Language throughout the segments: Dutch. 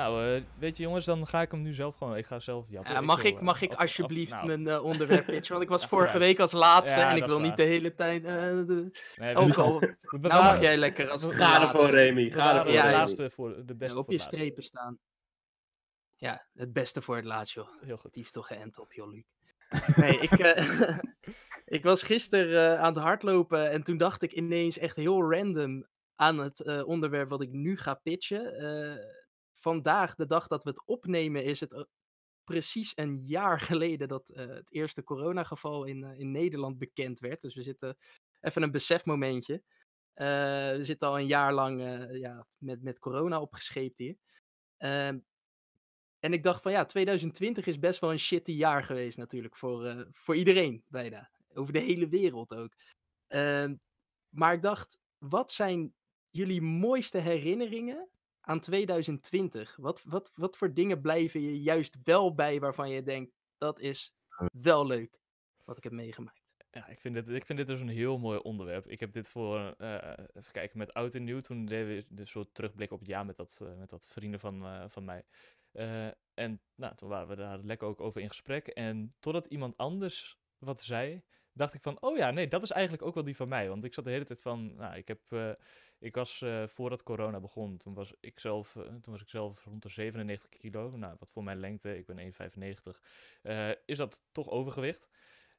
Nou, eh, weet je jongens, dan ga ik hem nu zelf gewoon. Ik ga zelf. Ja, Ja, mag wil, ik, eh, mag ik af- af- alsjeblieft nou, mijn eh, onderwerp pitchen? Want ik was Ja, vorige week als laatste Ja, en ik wil niet de hele tijd... eh, de- Nee, Ook we- al, we nou mag jij lekker als Ga ervoor, Remy. Ga ervoor, Ja, de laatste voor de beste op voor je strepen staan. Ja, het beste voor het laatst, joh. Heel goed. Die is toch geënt op, joh, Luc. Nee, ik, eh, ik was gisteren eh, aan het hardlopen en toen dacht ik ineens echt heel random aan het eh, onderwerp wat ik nu ga pitchen. Vandaag, de dag dat we het opnemen, is het eh, precies een jaar geleden dat eh, het eerste coronageval in, eh, in Nederland bekend werd. Dus we zitten even een besefmomentje. Eh, we zitten al een jaar lang ja, met, met corona opgescheept hier. Ehm, en ik dacht van ja, 2020 is best wel een shitty jaar geweest natuurlijk voor, voor iedereen bijna. Over de hele wereld ook. Ehm, maar ik dacht, wat zijn jullie mooiste herinneringen aan 2020? Wat, wat, wat voor dingen blijven je juist wel bij waarvan je denkt, dat is wel leuk wat ik heb meegemaakt? Ja, ik vind, dit, ik vind dit dus een heel mooi onderwerp. Ik heb dit voor, eh, even kijken, met Oud en Nieuw. Toen deden we de soort terugblik op het jaar met dat, eh, met dat vrienden van, eh, van mij. Eh, en nou, toen waren we daar lekker ook over in gesprek. En totdat iemand anders wat zei, dacht ik van, oh ja, nee, dat is eigenlijk ook wel die van mij. Want ik zat de hele tijd van, nou, ik heb, eh, ik was eh, voordat corona begon, toen was ik zelf, eh, toen was ik zelf rond de 97 kilo. Nou, wat voor mijn lengte, ik ben 1,95, eh, is dat toch overgewicht.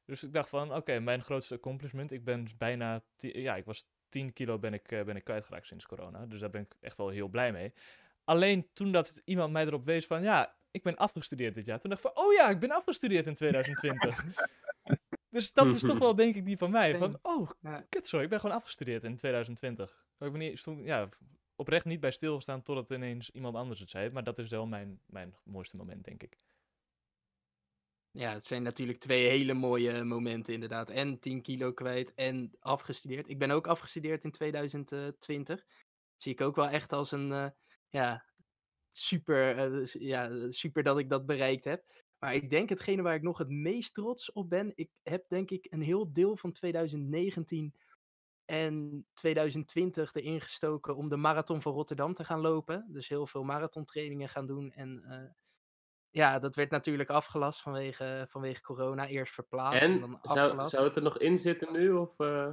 Dus ik dacht van, oké, mijn grootste accomplishment, ik ben bijna, ti- ja, ik was 10 kilo ben ik, ben ik kwijtgeraakt sinds corona. Dus daar ben ik echt wel heel blij mee. Alleen toen dat iemand mij erop wees van, ja, ik ben afgestudeerd dit jaar. Toen dacht ik van, oh ja, ik ben afgestudeerd in 2020. dus dat is toch wel denk ik die van mij. Van, oh, kut zo, ik ben gewoon afgestudeerd in 2020. Ik ben niet, stond, ja, oprecht niet bij stilgestaan totdat ineens iemand anders het zei. Maar dat is wel mijn, mijn mooiste moment, denk ik. Ja, het zijn natuurlijk twee hele mooie momenten inderdaad. En 10 kilo kwijt en afgestudeerd. Ik ben ook afgestudeerd in 2020. Zie ik ook wel echt als een, eh, ja, super, eh, dus- ja, super dat ik dat bereikt heb. Maar ik denk hetgene waar ik nog het meest trots op ben, ik heb denk ik een heel deel van 2019 en 2020 erin gestoken om de marathon van Rotterdam te gaan lopen. Dus heel veel marathontrainingen gaan doen en... eh, ja, dat werd natuurlijk afgelast vanwege, vanwege corona. Eerst verplaatst en, En dan zou, afgelast. zou het er nog in zitten nu? Of, eh,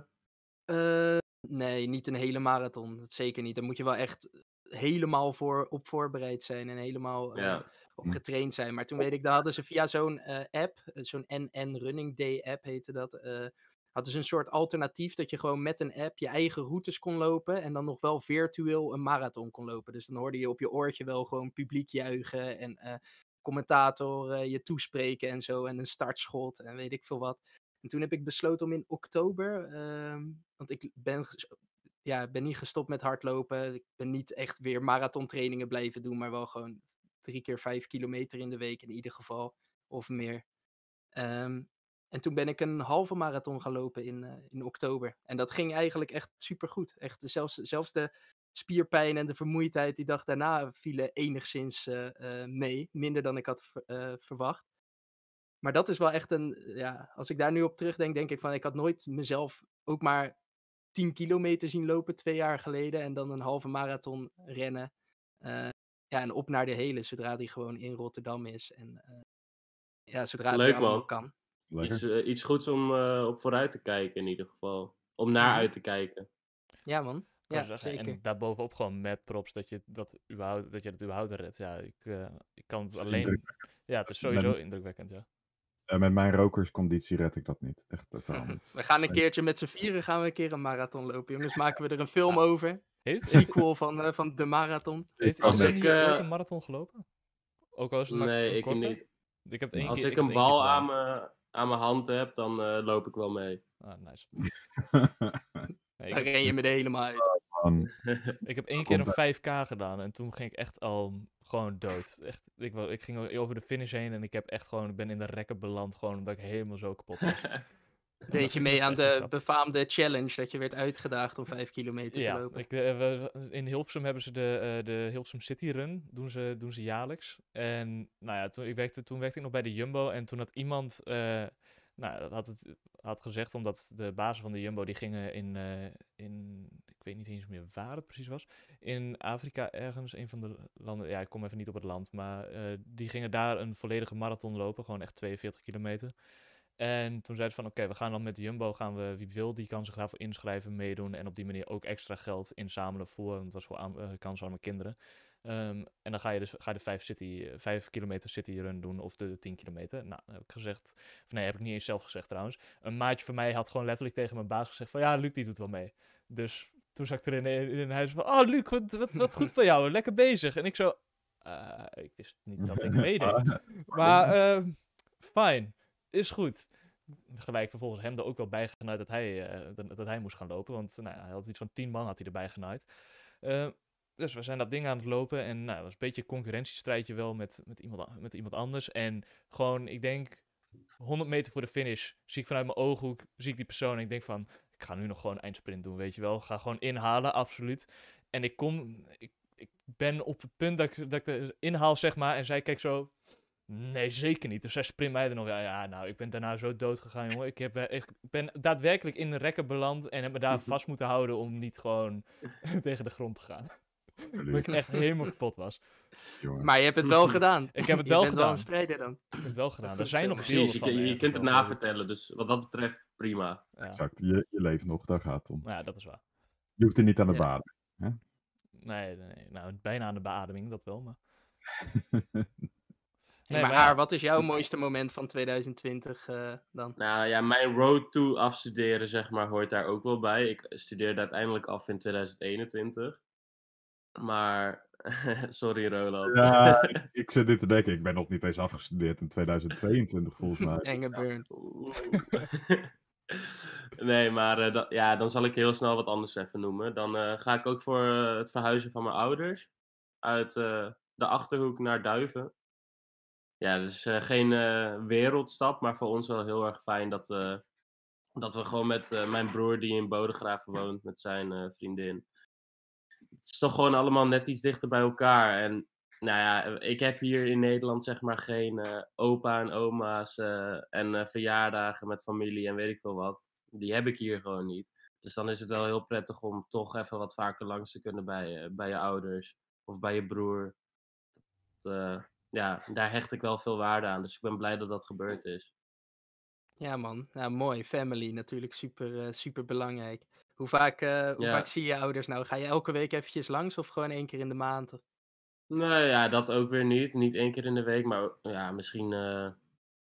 Eh, nee, niet een hele marathon. Dat zeker niet. Daar moet je wel echt helemaal voor, op voorbereid zijn en helemaal ja. Op getraind zijn. Maar toen weet ik, daar hadden ze via zo'n eh, app, eh, zo'n NN Running Day app heette dat, eh, hadden ze een soort alternatief dat je gewoon met een app je eigen routes kon lopen en dan nog wel virtueel een marathon kon lopen. Dus dan hoorde je op je oortje wel gewoon publiek juichen en eh, commentator je toespreken en zo en een startschot en weet ik veel wat. En toen heb ik besloten om in oktober, ehm, want ik ben, ja, ben niet gestopt met hardlopen. Ik ben niet echt weer marathontrainingen blijven doen, maar wel gewoon drie keer vijf kilometer in de week in ieder geval, of meer. Ehm, en toen ben ik een halve marathon gaan lopen in, eh, in oktober. En dat ging eigenlijk echt supergoed. Echt, zelfs, zelfs de spierpijn en de vermoeidheid die dag daarna vielen enigszins eh, eh, mee. Minder dan ik had ver- eh, verwacht. Maar dat is wel echt een, eh, ja, als ik daar nu op terugdenk, denk ik van, ik had nooit mezelf ook maar 10 kilometer zien lopen twee jaar geleden en dan een halve marathon rennen. Ja, en op naar de hele, zodra die gewoon in Rotterdam is. En eh, ja, zodra het Leuk, allemaal man. kan. Iets, eh, iets goeds om eh, op vooruit te kijken in ieder geval. Om naar uit te kijken. Ja, man. Ja, zeggen. zeker. En daarbovenop gewoon met props dat je dat überhaupt, dat je het überhaupt redt. Ja, ik, eh, ik kan het is alleen... Ja, het is sowieso indrukwekkend, ja. Eh, met mijn rokersconditie red ik dat niet. Echt totaal niet. We gaan een keertje met z'n vieren gaan we een keer een marathon lopen. Jongens, maken we er een film Ja. over. Heeft, Sequel van, eh, van de marathon. heeft Als ik, eh, een marathon gelopen? Ook al is het Nee, ik korte? niet. Ik heb één Als keer, ik heb een bal aan mijn aan mijn hand heb, dan eh, loop ik wel mee. Ah, nice. Nee, ik, heb, ren je me er helemaal uit. Ik heb één keer een 5k gedaan en toen ging ik echt al gewoon dood. Echt, ik, ik ging over de finish heen en ik heb echt gewoon, ik ben in de rekken beland gewoon omdat ik helemaal zo kapot was. Deed je mee is aan de grap. befaamde challenge dat je werd uitgedaagd om vijf kilometer te Ja, lopen? ik, eh, we- in Hilversum hebben ze de, eh, de Hilversum City Run, doen ze, doen ze jaarlijks. En nou ja, toen, ik werkte, toen werkte ik nog bij de Jumbo en toen had iemand, eh, nou, dat had, het, had gezegd, omdat de bazen van de Jumbo, die gingen in, eh, in, ik weet niet eens meer waar het precies was. In Afrika ergens, een van de landen, ja, ik kom even niet op het land, maar eh, die gingen daar een volledige marathon lopen, gewoon echt 42 kilometer. En toen zeiden ze van, oké, we gaan dan met de Jumbo, gaan we, wie wil, die kan zich daarvoor inschrijven, meedoen en op die manier ook extra geld inzamelen voor, want het was voor aan, uh, kansarme kinderen. Um, en dan ga je dus ga je de 5 city, 5 kilometer city run doen of de 10 kilometer. Nou, heb ik gezegd, of nee, heb ik niet eens zelf gezegd trouwens. Een maatje van mij had gewoon letterlijk tegen mijn baas gezegd van ja, Luc die doet wel mee. Dus toen zat ik er in, in, huis van, oh Luc, wat, wat, wat goed van jou, lekker bezig. En ik zo, uh, ik wist niet dat ik meedeed. maar uh, fijn, is goed. Gelijk vervolgens hem er ook wel bij genaaid dat hij, uh, dat, hij moest gaan lopen. Want nou, hij had iets van 10 man had hij erbij genaaid. Dus we zijn dat ding aan het lopen. En nou, dat was een beetje een concurrentiestrijdje wel met, met, iemand, met iemand anders. En gewoon, ik denk, 100 meter voor de finish, zie ik vanuit mijn ooghoek, zie ik die persoon. En ik denk van, ik ga nu nog gewoon een eindsprint doen, weet je wel. Ga gewoon inhalen, absoluut. En ik kom, ik, ik ben op het punt dat ik, dat ik de inhaal, zeg maar. En zij kijkt zo, nee, zeker niet. Dus zij sprint mij er nog, ja, ja nou, ik ben daarna zo dood gegaan, jongen. Ik, heb, eh, ik ben daadwerkelijk in de rekken beland en heb me daar vast moeten houden om niet gewoon tegen de grond te gaan. Dat ik echt helemaal kapot was. Jongen. Maar je hebt het wel gedaan. Ik heb het wel je gedaan. bent wel een strijder dan. Ik heb het wel gedaan. Er zijn nog Precies, beelden je, van. je, me, kunt het navertellen, dus wat dat betreft prima. Ja. Exact, je, je leeft nog, daar gaat het om. ja, dat is waar. Je hoeft er niet aan de Ja. baden. Nee, nee, nee, nou, bijna aan de beademing, dat wel, maar... Nee, maar. Haar, wat is jouw mooiste moment van 2020 eh, dan? Nou ja, mijn road to afstuderen, zeg maar, hoort daar ook wel bij. Ik studeerde uiteindelijk af in 2021. Maar, sorry Roland. Ja, ik, ik zit dit te denken. Ik ben nog niet eens afgestudeerd in 2022 volgens mij. Enge burn. Nee, maar eh, dat- ja, dan zal ik heel snel wat anders even noemen. Dan eh, ga ik ook voor eh, het verhuizen van mijn ouders. Uit eh, de Achterhoek naar Duiven. Ja, dat is eh, geen wereldstap, maar voor ons wel heel erg fijn dat, eh, dat we gewoon met eh, mijn broer die in Bodegraven woont, met zijn eh, vriendin. Het is toch gewoon allemaal net iets dichter bij elkaar. En nou ja, ik heb hier in Nederland zeg maar geen eh, opa en oma's eh, en eh, verjaardagen met familie en weet ik veel wat. Die heb ik hier gewoon niet. Dus dan is het wel heel prettig om toch even wat vaker langs te kunnen bij, bij je ouders of bij je broer. Dat, ja, daar hecht ik wel veel waarde aan. Dus ik ben blij dat dat gebeurd is. Ja man, ja, mooi. Family natuurlijk super, super belangrijk. Hoe vaak, eh, hoe Ja. vaak zie je ouders nou? Ga je elke week eventjes langs of gewoon één keer in de maand? Nou ja, dat ook weer niet. Niet één keer in de week, maar ja, misschien eh,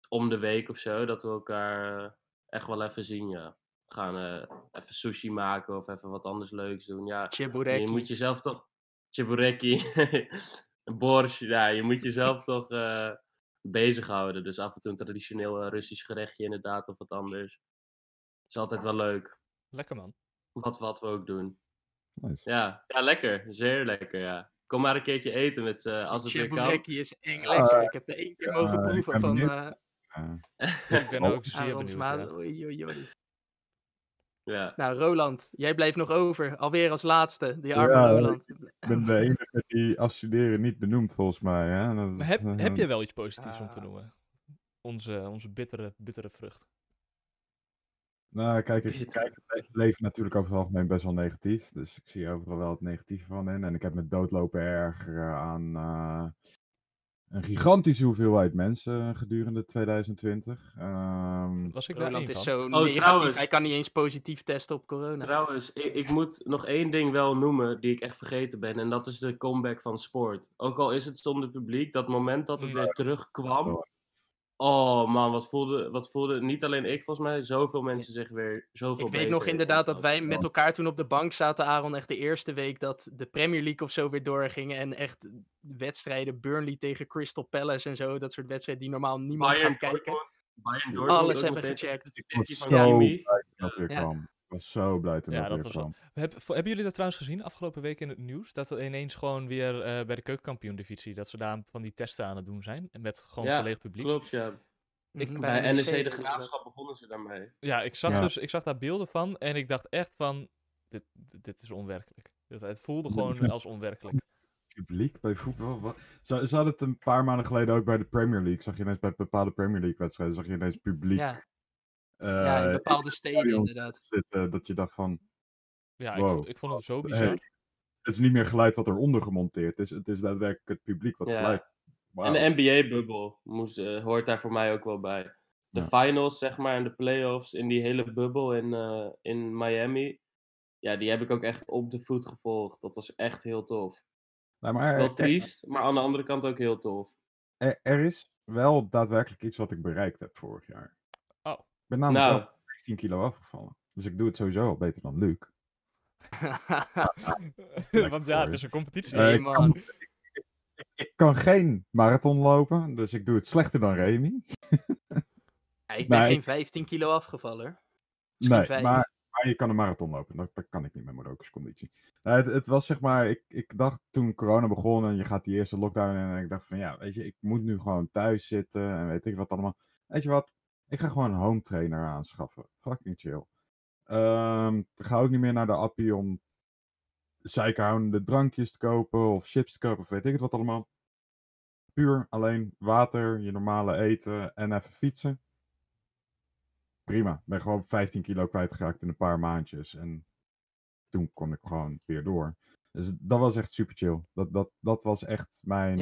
om de week of zo. Dat we elkaar eh, echt wel even zien, ja. Gaan even sushi maken of even wat anders leuks doen. Ja, je moet jezelf toch... Chebureki, borsch, ja, je moet jezelf toch bezighouden. Dus af en toe een traditioneel Russisch gerechtje inderdaad of wat anders. is altijd wel leuk. Lekker, man. Wat, wat we ook doen. Nice. Ja, ja, lekker. Zeer lekker, ja. Kom maar een keertje eten met z'n als het weer kan. Is eng lekker. Ik heb er één keer mogen proeven van eh. Ik ben Oh, ook zeer benieuwd. ja. Oei, oei, oei. ja. Nou, Roland, jij blijft nog over. Alweer als laatste, die arme Ja, Roland. Ik ben de enige die afstuderen niet benoemd volgens mij. Hè? Dat Maar is, heb, eh, heb je wel iets positiefs om te Ah. noemen? Onze, onze bittere, bittere vrucht. Nou, kijk, ik kijk het le- leven natuurlijk over het algemeen best wel negatief. Dus ik zie overal wel het negatieve van in. En ik heb me doodlopen ergeren aan eh, een gigantische hoeveelheid mensen gedurende 2020. Ehm, Was ik daar Roland één is van? zo Oh, negatief. trouwens. Hij kan niet eens positief testen op corona. Trouwens, ik, ik moet nog één ding wel noemen die ik echt vergeten ben. En dat is de comeback van sport. Ook al is het zonder publiek, dat moment dat het Mm. weer terugkwam. Oh man, wat voelde, wat voelde niet alleen ik volgens mij, zoveel mensen zich weer zoveel Ik weet beter. nog inderdaad dat wij met elkaar toen op de bank zaten, Aaron, echt de eerste week dat de Premier League of zo weer doorgingen. En echt wedstrijden, Burnley tegen Crystal Palace en zo, dat soort wedstrijden die normaal niemand Bayern gaat kijken. Dortmund, Bayern Dortmund Alles ook hebben gecheckt. tegen de ik was 50 zo van blij Kimi. toen dat weer Ja. Was zo blij toen Ja, dat dat weer was wel- kwam. Heb, hebben jullie dat trouwens gezien afgelopen week in het nieuws? Dat er ineens gewoon weer eh, bij de keukenkampioen-divisie, dat ze daar van die testen aan het doen zijn. En met gewoon Ja, volledig publiek. Klopt, ja. Ik- Mhm, Bij NEC NEC de. Graafschap begonnen ze daarmee. Ja, ik zag, Ja. Dus, ik zag daar beelden van en ik dacht echt van, dit, dit is onwerkelijk. Het, het voelde gewoon als onwerkelijk. Publiek bij voetbal? Wat? Ze, ze hadden het een paar maanden geleden ook bij de Premier League. Zag je ineens bij bepaalde Premier League wedstrijden, zag je ineens publiek Ja, ja, in bepaalde steden inderdaad. zitten. Dat je dacht van, Ja, ik, Wow. vo- ik vond het zo Hey, bizar. Het is niet meer geluid wat eronder gemonteerd is. Het is daadwerkelijk het publiek wat Ja. geluid. En de NBA-bubbel moest, eh, hoort daar voor mij ook wel bij. De Ja. finals, zeg maar, en de playoffs in die hele bubbel in, eh, in Miami. Ja, die heb ik ook echt op de voet gevolgd. Dat was echt heel tof. Nou, maar Wel triest, maar aan de andere kant ook heel tof. er, er is wel daadwerkelijk iets wat ik bereikt heb vorig jaar. Ik ben namelijk Nou, wel 15 kilo afgevallen. Dus ik doe het sowieso al beter dan Luc. Want ja, het is een competitie. Eh, Nee, ik, man. kan, ik, kan geen marathon lopen, dus ik doe het slechter dan Remy. Ja, ik ben Nee, geen 15 kilo afgevallen. Misschien Nee, maar, maar je kan een marathon lopen. Dat, dat kan ik niet met mijn rokersconditie. Nou, het, het was zeg maar, ik, ik dacht toen corona begon en je gaat die eerste lockdown in. En ik dacht van ja, weet je, ik moet nu gewoon thuis zitten en weet ik wat allemaal. Weet je wat, ik ga gewoon een home trainer aanschaffen. Fucking chill. Ik ga ook niet meer naar de appie om zeikhoudende drankjes te kopen of chips te kopen of weet ik het wat allemaal. Puur alleen water, je normale eten en even fietsen prima. Ik ben gewoon 15 kilo kwijtgeraakt in een paar maandjes. En toen kon ik gewoon weer door. Dus dat was echt super chill. Dat, dat, dat was echt mijn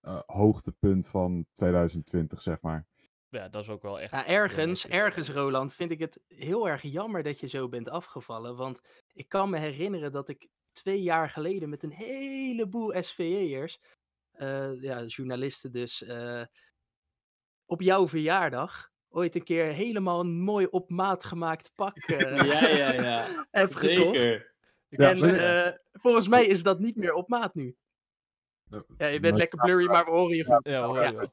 eh, hoogtepunt van 2020, zeg maar. Ja, dat is ook wel echt. Ja, ergens, ergens, Roland, vind ik het heel erg jammer dat je zo bent afgevallen. Want ik kan me herinneren dat ik twee jaar geleden met een heleboel SVE'ers, eh ja, journalisten dus, eh, op jouw verjaardag ooit een keer helemaal een mooi op maat gemaakt pak eh, Ja, ja, ja. heb gekocht. Zeker. Ja, En eh, volgens mij is dat niet meer op maat nu. Ja, je bent lekker blurry, maar we horen je goed. ja,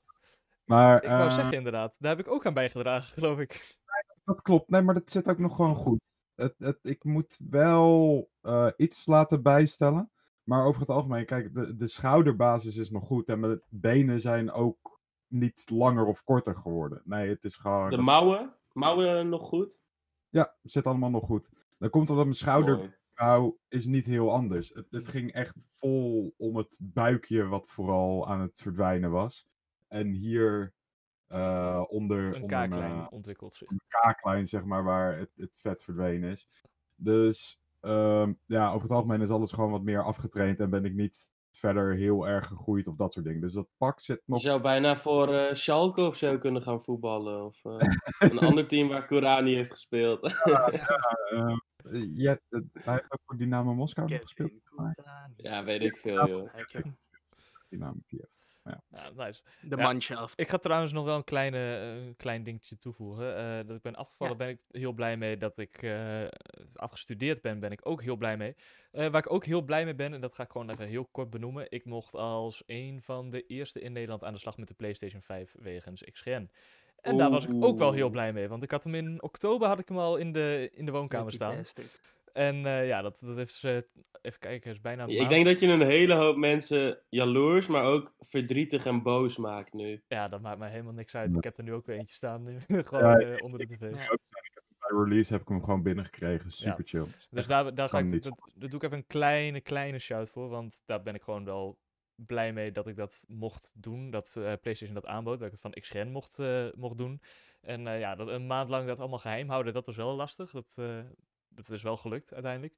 Maar Ik wou eh, zeggen inderdaad, daar heb ik ook aan bijgedragen, geloof ik. dat klopt. Nee, maar dat zit ook nog gewoon goed. Het, het, ik moet wel eh, iets laten bijstellen. Maar over het algemeen, kijk, de, de schouderbasis is nog goed. En mijn benen zijn ook niet langer of korter geworden. Nee, het is gewoon... De dat- mouwen? Mouwen nog goed? ja, zit allemaal nog goed. Dan komt omdat mijn schouder Mooi. Nou, is niet heel anders. Het, het Mm. ging echt vol om het buikje wat vooral aan het verdwijnen was. En hier eh, onder, Een onder kaaklijn ontwikkeld. zich. kaaklijn, zeg maar, waar het, het vet verdwenen is. Dus ehm, ja, over het algemeen is alles gewoon wat meer afgetraind en ben ik niet verder heel erg gegroeid of dat soort dingen. Dus dat pak zit Je nog... zou bijna voor eh Schalke of zo kunnen gaan voetballen. Of eh, een ander team waar Kourani heeft gespeeld. eh, ja, het- hij heeft ook voor Dynamo Moskou gespeeld. Ja, weet ik veel, joh. Dynamo Kiev. Ja, nice. De Ja. manschaft. Ik ga trouwens nog wel een kleine, eh, klein dingetje toevoegen. Eh, dat ik ben afgevallen, Ja. ben ik heel blij mee. Dat ik eh, afgestudeerd ben, ben ik ook heel blij mee. Eh, waar ik ook heel blij mee ben, en dat ga ik gewoon even heel kort benoemen. Ik mocht als een van de eerste in Nederland aan de slag met de PlayStation 5 wegens XGN. En daar was ik ook wel heel blij mee, want ik had hem in oktober had ik hem al in de, in de woonkamer staan. En eh, ja, dat, dat heeft ze, even kijken, is bijna een Ik denk dat je een hele hoop mensen jaloers, maar ook verdrietig en boos maakt nu. Ja, dat maakt mij helemaal niks uit. Ik heb er nu ook weer eentje staan, nu, gewoon Ja, eh, onder de tv. Ja. Bij release heb ik hem gewoon binnengekregen. Super chill. Dus daar, daar, ga ik, niet dat, daar doe ik even een kleine, kleine shout voor. Want daar ben ik gewoon wel blij mee dat ik dat mocht doen. Dat eh, PlayStation dat aanbood. Dat ik het van XGN mocht, eh, mocht doen. En eh, ja, dat, een maand lang dat allemaal geheim houden, dat was wel lastig. Dat, eh, dat is wel gelukt uiteindelijk.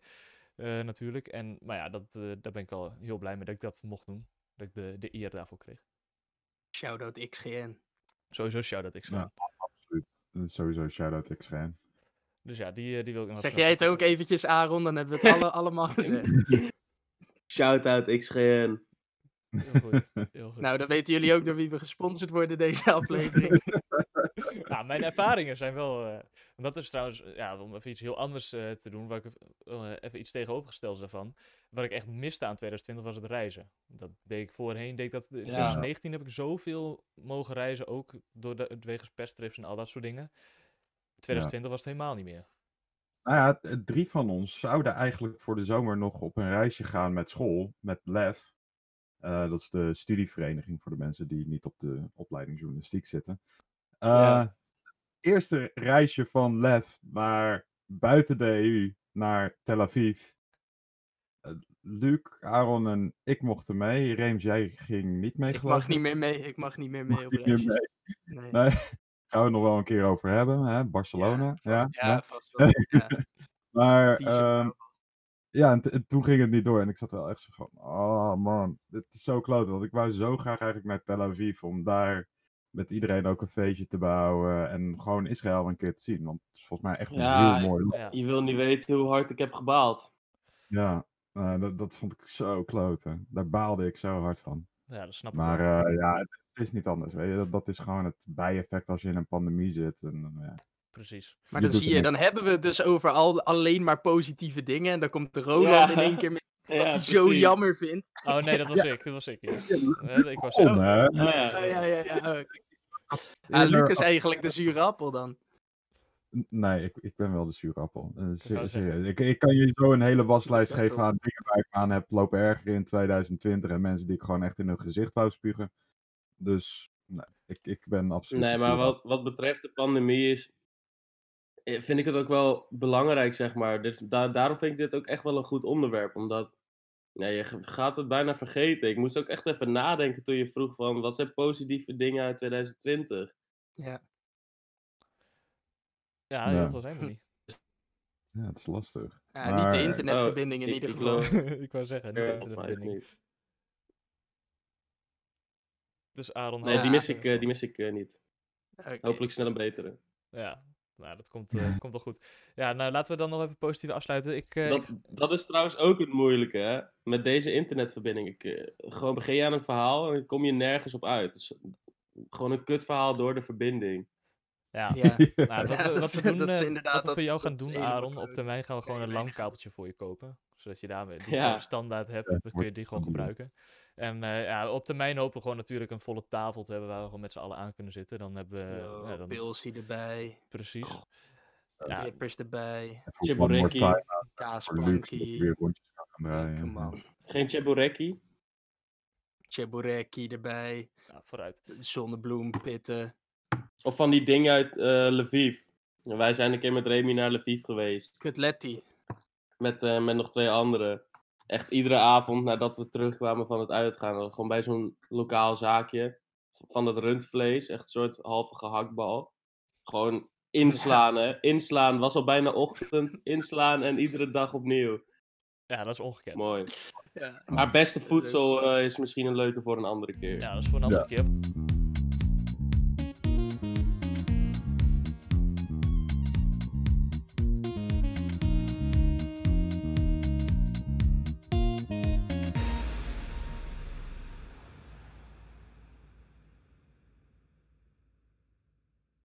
eh, natuurlijk. En, maar ja, dat, eh, daar ben ik wel heel blij mee dat ik dat mocht doen. Dat ik de, de eer daarvoor kreeg. Shoutout XGN. Sowieso shout-out XGN. Ja. Absoluut. Sowieso shout-out XGN. Dus ja, die, eh, die wil ik nog Zeg jij het ook eventjes, Aaron? Dan hebben we het alle, allemaal gezegd. Shout-out XGN. Heel goed. Heel goed. Nou, dan weten jullie ook door wie we gesponsord worden deze aflevering. Nou, mijn ervaringen zijn wel. want dat is trouwens, eh, ja, om even iets heel anders eh, te doen, waar ik even iets tegenovergesteld daarvan. Wat ik echt miste aan 2020 was het reizen. Dat deed ik voorheen, deed ik dat. In 2019 heb ik zoveel mogen reizen, ook door de, wegens perstrips en al dat soort dingen. 2020 was het helemaal niet meer. Nou ja, drie van ons zouden eigenlijk voor de zomer nog op een reisje gaan met school, met LEF. Dat is de studievereniging voor de mensen die niet op de opleiding journalistiek zitten. Eh, Ja. Eerste reisje van LEF naar buiten de EU, naar Tel Aviv. Eh, Luc, Aaron en ik mochten mee. Reems, jij ging niet mee ik geloof mag niet meer mee. Ik mag niet meer mee Mag op niet meer mee. Nee. Nee, gaan we het nog wel een keer over hebben. Hè? Barcelona. Ja, vast- ja, ja, vast wel. Ja. Maar ehm, ja, en toen ging het niet door. En ik zat wel echt zo van, oh man, dit is zo kloot. Want ik wou zo graag eigenlijk naar Tel Aviv om daar met iedereen ook een feestje te bouwen. En gewoon Israël een keer te zien. Want het is volgens mij echt een Ja, heel mooi land. Ja, Je wil niet weten hoe hard ik heb gebaald. Ja, eh, dat, dat vond ik zo kloten. Daar baalde ik zo hard van. ja, dat snap ik Maar wel. eh, ja, het, het is niet anders. Weet je? Dat, dat is gewoon het bijeffect als je in een pandemie zit. En, eh, ja. Precies. Maar Je dan zie je, dan hebben we het dus over al, alleen maar positieve dingen. En dan komt de Roland Ja. in één keer met Ja, hij zo precies. jammer vindt. Oh nee, dat was ik. Dat was ik. Ja. Eh, ik was Kon, hè? Ja, Oh, ja. ja, ja, ja. oh. Ah, Lucas eigenlijk de zure appel dan. Nee, ik, ik ben wel de zure appel. Eh. Ik, ik kan je zo een hele waslijst Dat geven aan dingen waar ik aan heb lopen ergeren in 2020. En mensen die ik gewoon echt in hun gezicht wou spugen. Dus nee, ik, ik ben absoluut. Nee, maar wat, wat betreft de pandemie is. Eh, Vind ik het ook wel belangrijk, zeg maar. Dit, da- daarom vind ik dit ook echt wel een goed onderwerp. Omdat ja, je gaat het bijna vergeten. Ik moest ook echt even nadenken toen je vroeg van wat zijn positieve dingen uit 2020. Ja. Ja, Ja. heel veel zijn er niet. Ja, het is lastig. Ja, niet de internetverbinding in ik- ieder geval. ik wou zeggen, Ja, niet de volgens mij internetverbinding. niet. Dus Aaron... Nee, die Ja. mis ik, eh, die mis ik eh, niet. Oké. Hopelijk snel een betere. Ja, nou, dat komt, eh, komt wel goed. Ja, nou, laten we dan nog even positief afsluiten. Ik, eh, ik- Dat, dat is trouwens ook het moeilijke, hè? Met deze internetverbinding. Ik, eh, gewoon begin je aan een verhaal en dan kom je nergens op uit. Dus, gewoon een kut verhaal door de verbinding. ja, Ja. Nou, wat, Ja, we, dat wat is- we doen, dat is inderdaad wat we voor jou gaan doen, Aaron, op termijn gaan we gewoon een lang kabeltje voor je kopen. Zodat je daarmee die Ja. standaard hebt, Ja, dan kun je die gewoon gebruiken. En eh, ja, op termijn hopen we gewoon natuurlijk een volle tafel te hebben waar we gewoon met z'n allen aan kunnen zitten. Dan hebben we... Yo, ja, dan, Pilsie erbij, precies. Ja, flippers erbij, Chiboreki. kaasplankie. Geen Cheboreki. Chebureki erbij, ja, vooruit. zonnebloempitten. Of van die dingen uit eh Lviv. Wij zijn een keer met Remy naar Lviv geweest. Kutletti. Met, eh, met nog twee anderen. Echt iedere avond nadat we terugkwamen van het uitgaan. hadden we Gewoon bij zo'n lokaal zaakje. Van dat rundvlees. Echt een soort halve gehaktbal. Gewoon inslaan, hè. Inslaan. Was al bijna ochtend. Inslaan en iedere dag opnieuw. Ja, dat is ongekend. Mooi. Ja. Maar beste voedsel eh, is misschien een leuke voor een andere keer. Ja, dat is voor een andere keer.